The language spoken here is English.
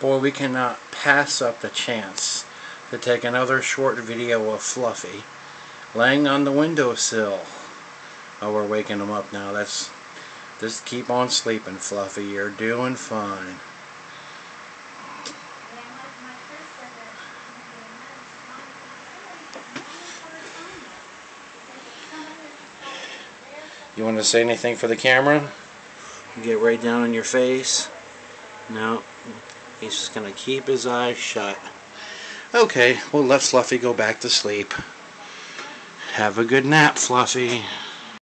Boy, we cannot pass up the chance to take another short video of Fluffy laying on the windowsill. Oh, we're waking him up now. That's just keep on sleeping, Fluffy. You're doing fine. You want to say anything for the camera? Get right down on your face. No, he's just going to keep his eyes shut. Okay, well let Fluffy go back to sleep. Have a good nap, Fluffy.